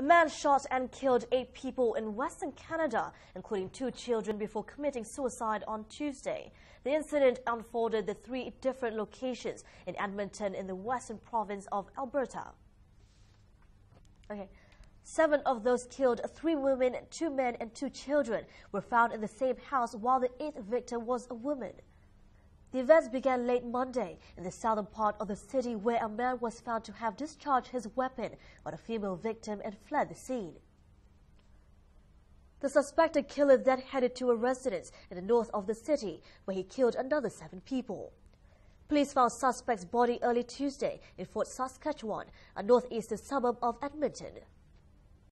A man shot and killed eight people in Western Canada, including two children, before committing suicide on Tuesday. The incident unfolded at three different locations in Edmonton in the western province of Alberta. Okay. Seven of those killed, three women, two men, and two children, were found in the same house, while the eighth victim was a woman. The events began late Monday in the southern part of the city where a man was found to have discharged his weapon on a female victim and fled the scene. The suspected killer then headed to a residence in the north of the city where he killed another seven people. Police found suspect's body early Tuesday in Fort Saskatchewan, a northeastern suburb of Edmonton.